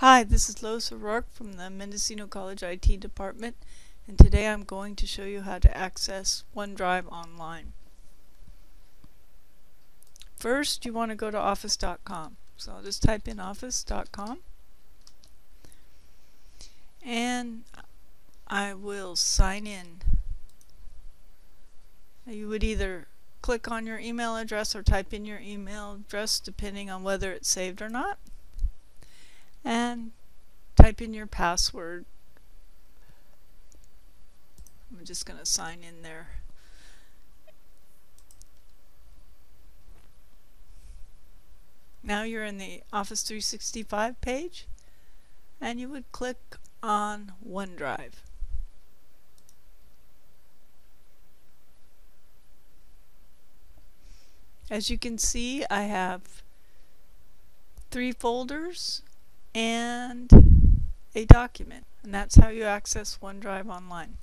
Hi, this is Lois O'Rourke from the Mendocino College IT department and today I'm going to show you how to access OneDrive online. First you want to go to office.com. So I'll just type in office.com and I will sign in. You would either click on your email address or type in your email address depending on whether it's saved or not and type in your password. I'm just going to sign in there. Now you're in the Office 365 page and you would click on OneDrive. As you can see I have three folders and a document. And that's how you access OneDrive online.